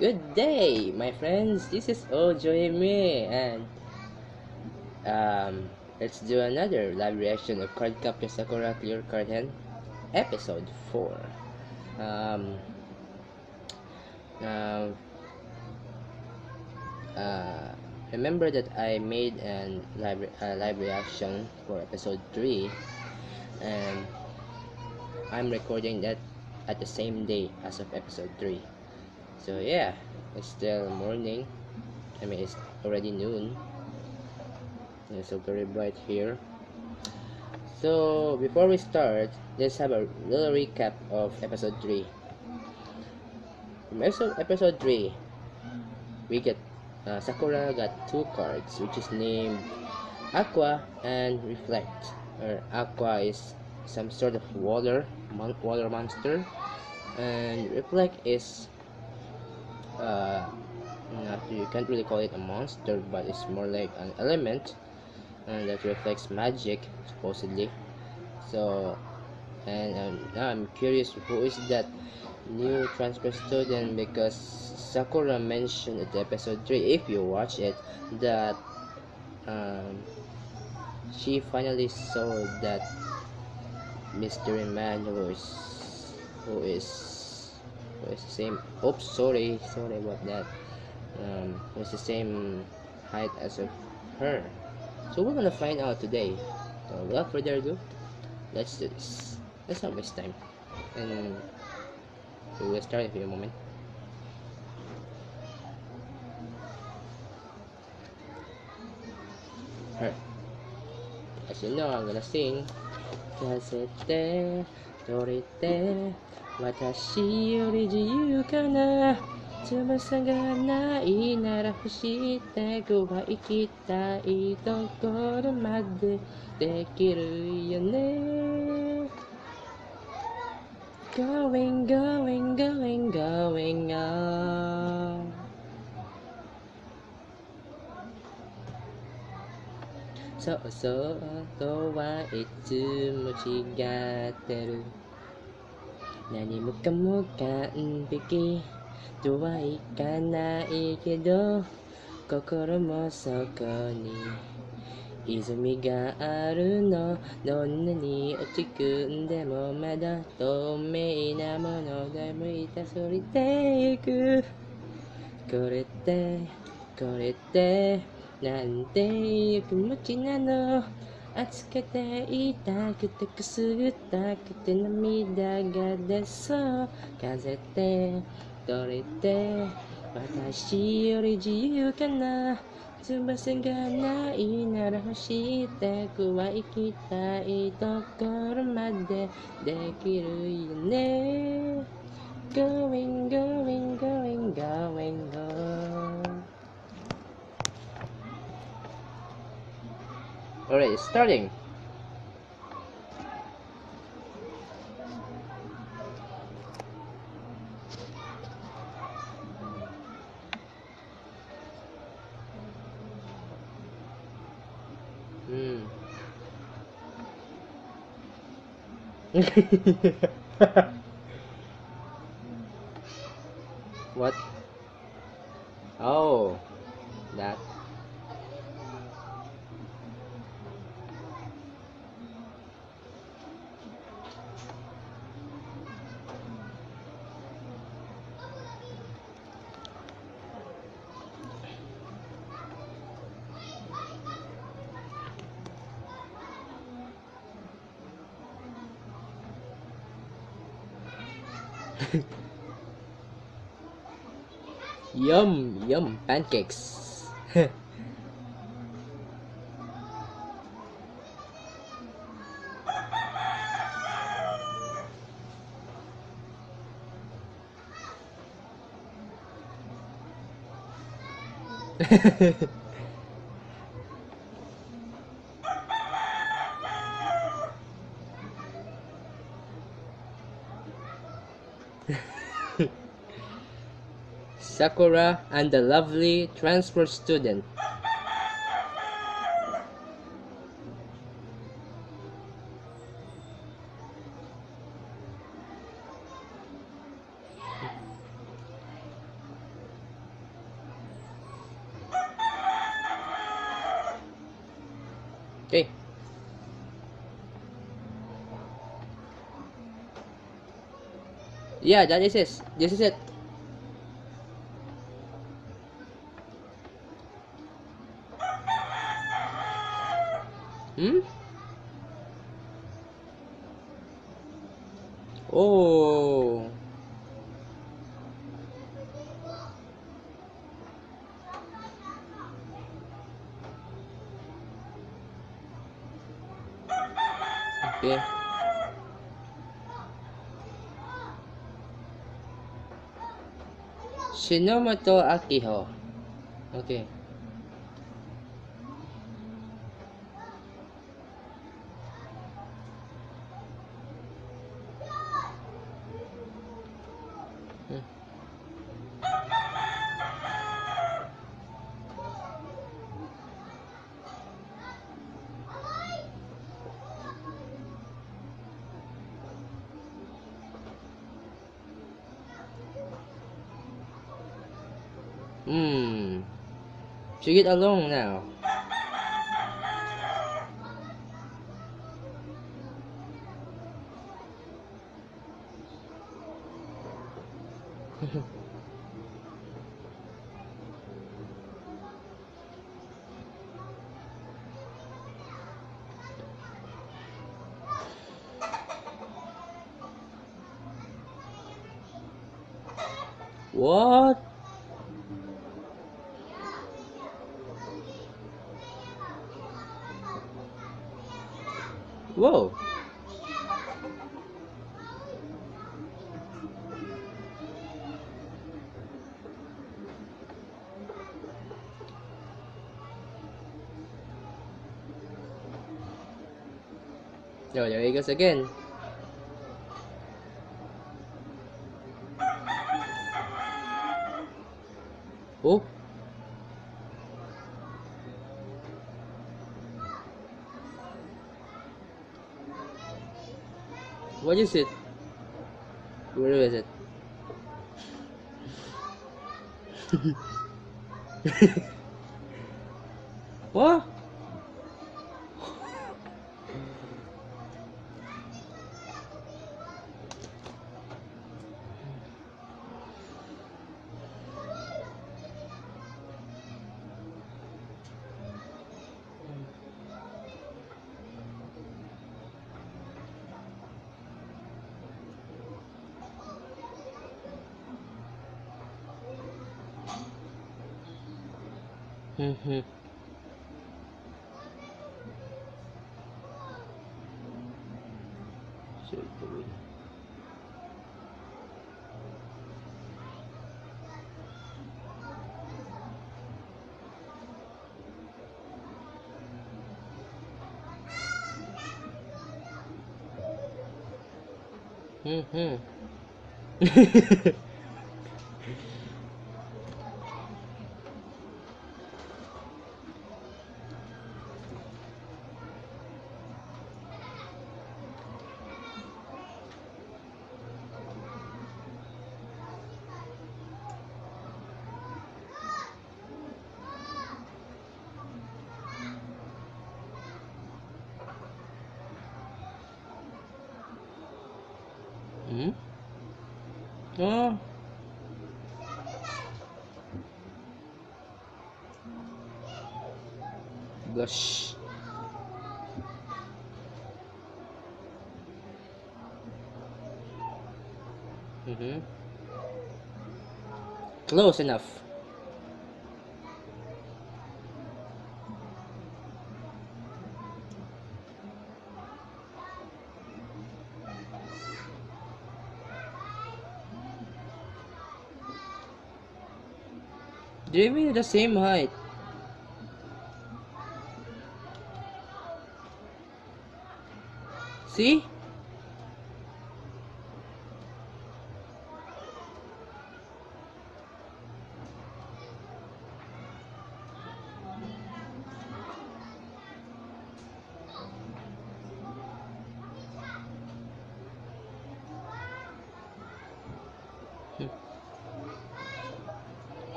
Good day, my friends. This is Ojo Me, and um, let's do another live reaction of Card Cardcaptor Sakura Clear Card Hen, episode four. Um, uh, uh, remember that I made a live, live reaction for episode three, and I'm recording that at the same day as of episode 3 so yeah. It's still morning. I mean it's already noon. It's so very bright here. So before we start let's have a little recap of episode 3 from episode, episode 3 we get uh, Sakura got two cards which is named Aqua and Reflect. Or Aqua is some sort of water mon water monster. And reflect is uh, not you can't really call it a monster but it's more like an element and that reflects magic supposedly. So and um, now I'm curious who is that new transfer student? Because Sakura mentioned at episode 3 if you watch it that um, she finally saw that mystery man who is who is who is the same oops sorry sorry about that um who's the same height as of her so we're gonna find out today so without further ado let's do this let's not waste time and we will start in a moment her as you know i'm gonna sing 風てどれて 私より自由かな？翼がないなら星してくは行きたいところまでできるよね。Going, going, going, going on. そうそうとはいつも違ってる。何もかも完璧とはいかないけど心もそこに泉があるのどんなに落ち込んでもまだ透明なものでもいたそりていくこれってこれってなんていう気持ちなの熱くて痛くてくすぐったくて涙が出そう。風って取れて私より自由かな。翼がないなら走ってくは行きたいところまでできるよね。Going, going, going, going, going. Alright, starting. Hmm. what? Oh, that. yum, yum, pancakes. Sakura and the lovely transfer student. Okay. Yeah, that is it. This is it. Hmm? Oh. Okay. Shinomoto Akiho. Okay. Hmm. She get along now. what? Whoa. Again. Oh. What is it? Where is it? what? Mm-hmm. Mm-hmm. Oh. Blush. Mm-hmm. Close enough. Even the same height. See?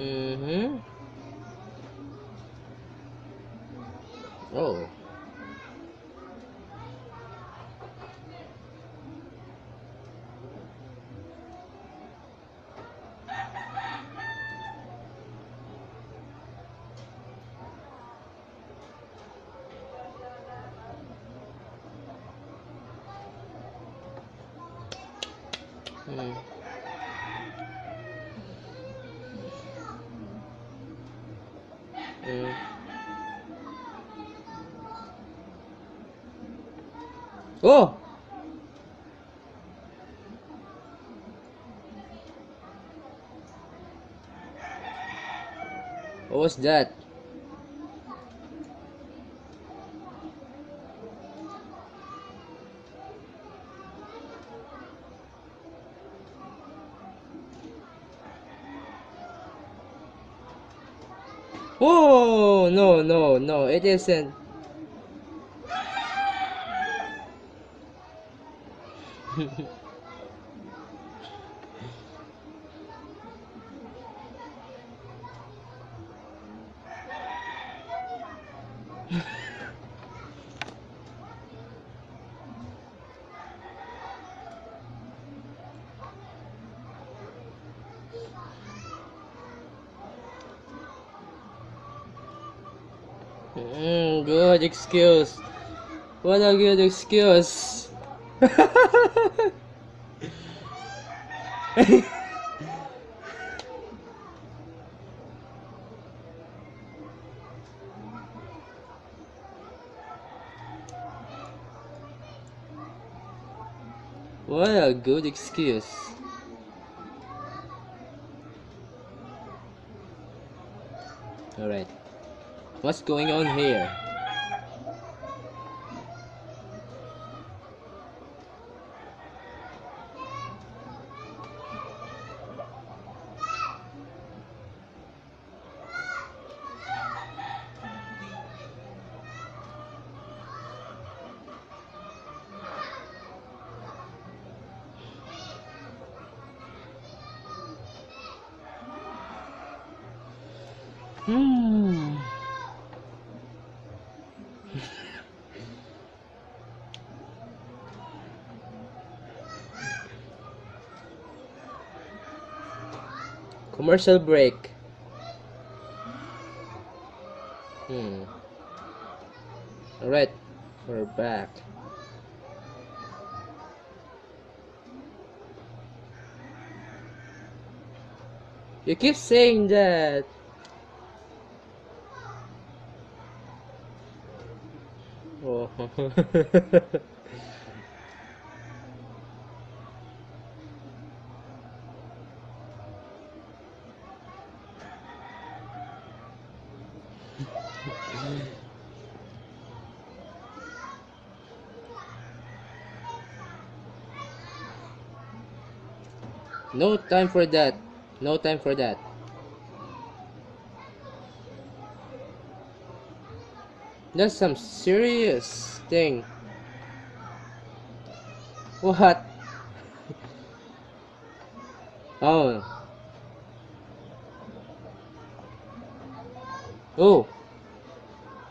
Mm-hmm. Oh. Mm. Oh! What was that? Oh no no no it isn't. Mm, good excuse. What a good excuse. What a good excuse. Alright. What's going on here? Hmm. Commercial break. Hmm. Alright, we're back. You keep saying that. Oh. No time for that. No time for that. That's some serious thing. What? oh. Oh.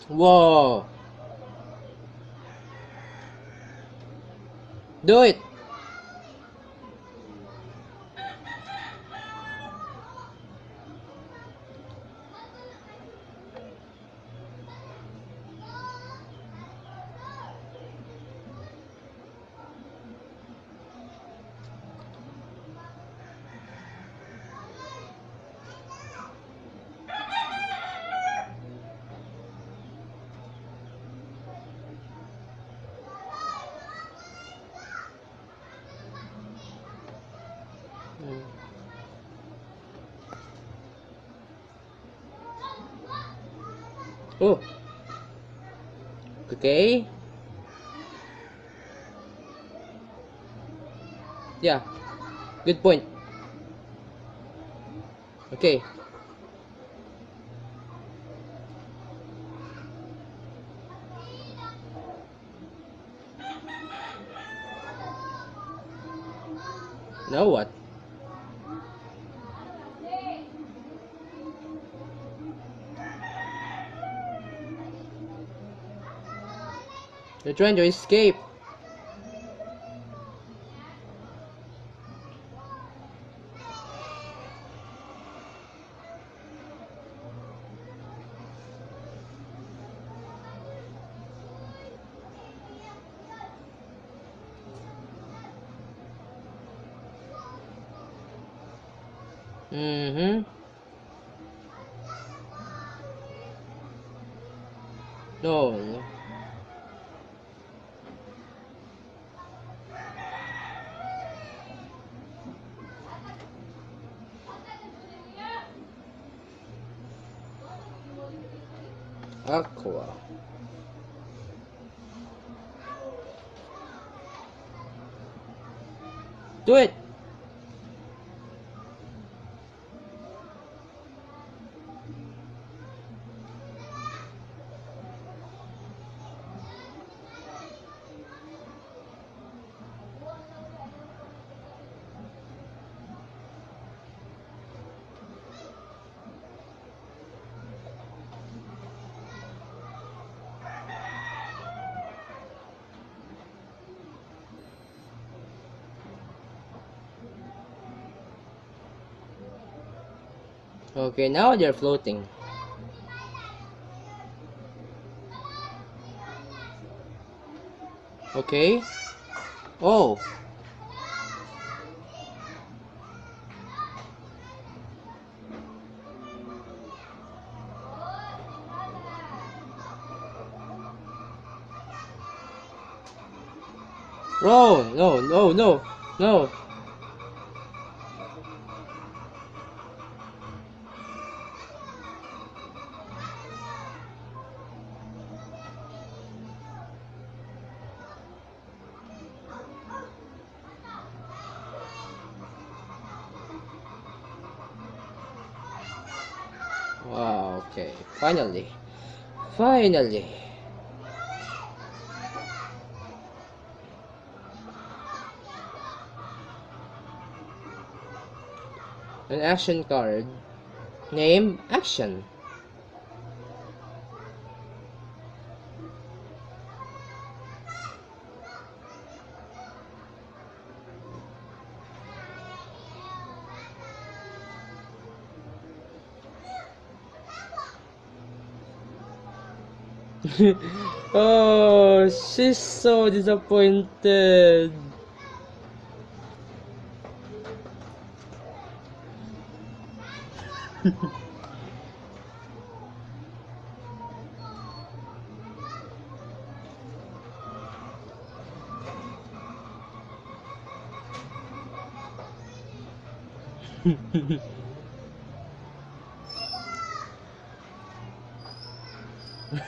Whoa. Do it. Ok Okay. Yeah. Good point. Okay. Now what? They're trying to escape. Mm-hmm. No, no. Aqua. Do it! Okay, now they're floating. Okay. Oh. No, no, no, no, no. Finally. Finally. An action card. Name action. oh, she's so disappointed.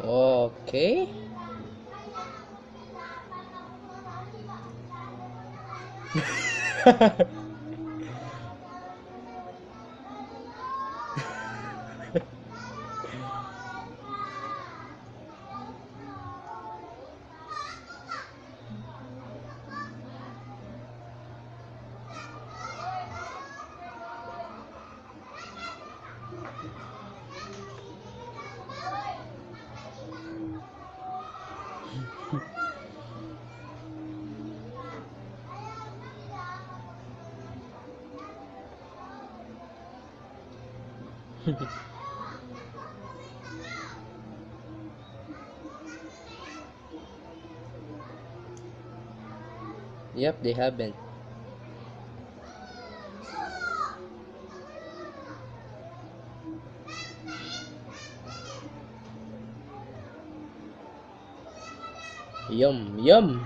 okay. yep, they have been. Yum, yum.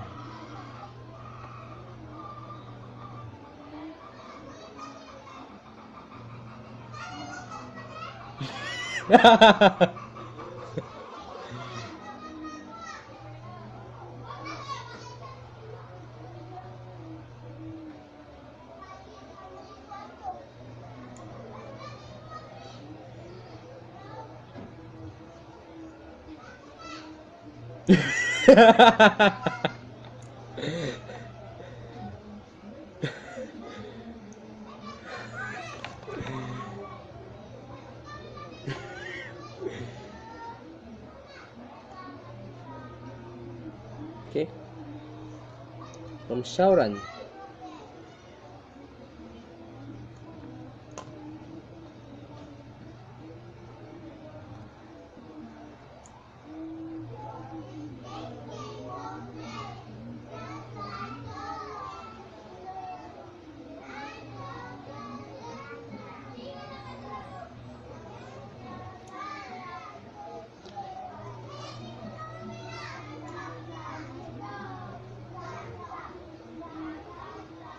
Okay. From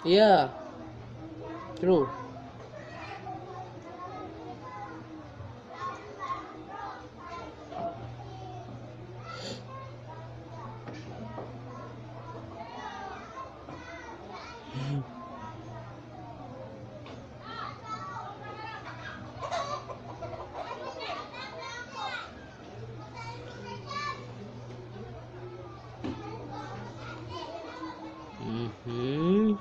Yeah. True. Mm-hmm.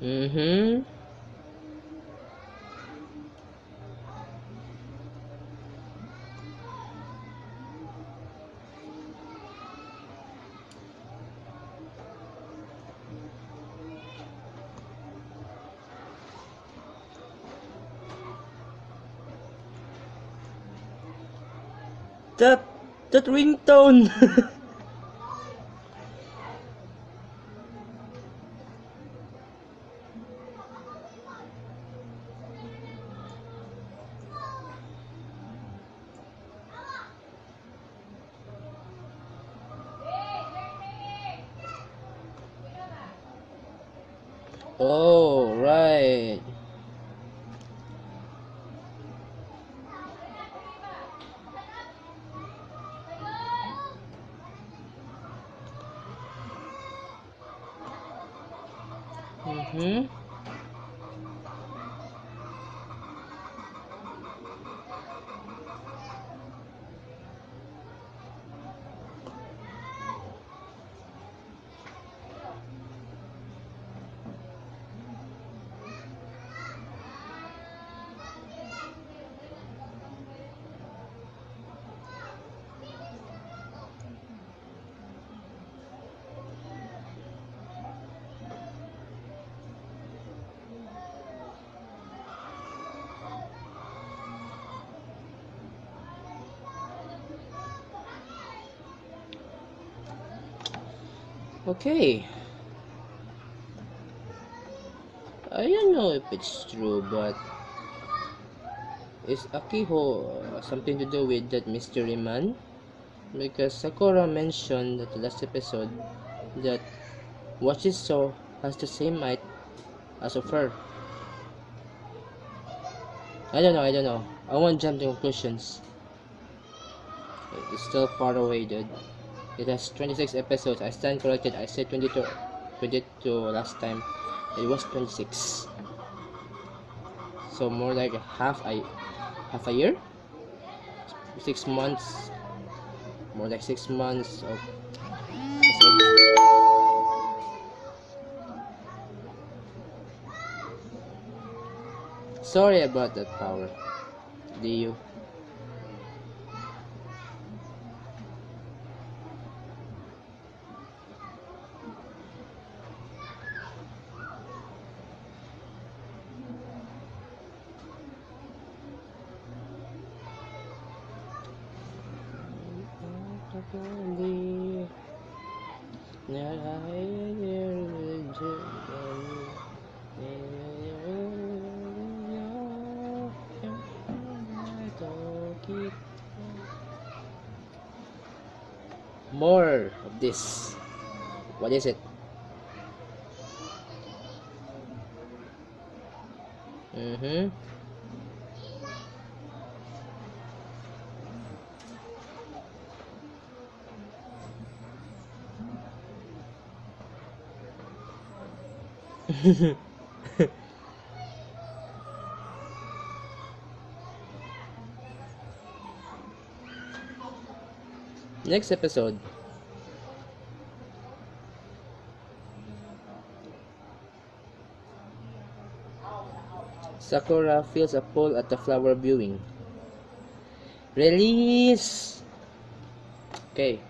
Mm-hmm. That that ringtone. oh, right. Mm-hmm. Okay. I don't know if it's true, but is Akiho something to do with that mystery man? Because Sakura mentioned that the last episode that what she saw has the same height as of her. I don't know, I don't know. I won't jump to conclusions. It's still far away, dude. It has 26 episodes. I stand corrected. I said 22, 22 last time. It was 26. So more like half a half a year, six months, more like six months of. Sorry about that power. Do you? More of this. What is it? Mm-hmm. Next episode. Sakura feels a pull at the flower viewing. Release! Okay.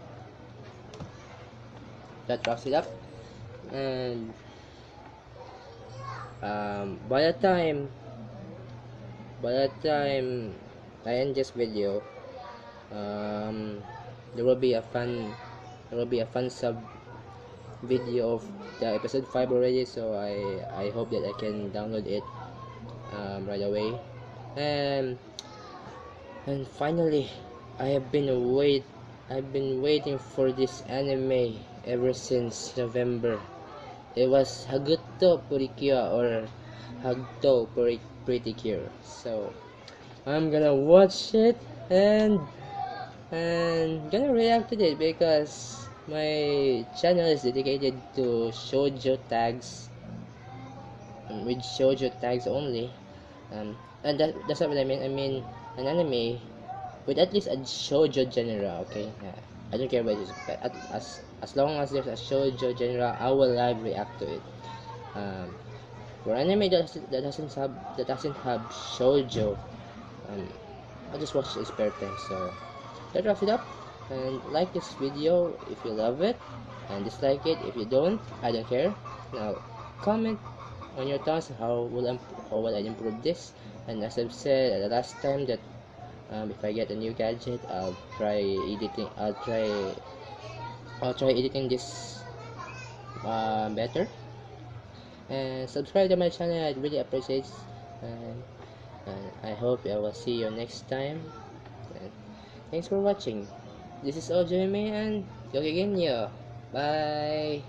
That wraps it up. And um, by the time by the time I end this video um, there will be a fun there will be a fun sub video of the episode 5 already so I I hope that I can download it um, right away and and finally I have been wait I've been waiting for this anime ever since November it was Haguto Purikyo or Hugtto Pretty Cure. So I'm gonna watch it and and gonna react to it because my channel is dedicated to shoujo tags with shoujo tags only um, and that, that's not what I mean I mean an anime with at least a shoujo genre okay. I don't care about it is, but as as long as there's a shoujo genre, I will live react to it. Um, for anime that that doesn't have that doesn't have shoujo, um, I just watch it spare time. So wraps it up. And like this video if you love it, and dislike it if you don't. I don't care. Now comment on your thoughts. How will I, how will I improve this? And as I've said the last time that um, if I get a new gadget I'll try editing I'll try I'll try editing this uh, better and subscribe to my channel I'd really appreciate and, and I hope I will see you next time thanks for watching. This is Ojo and Yogi Genyo bye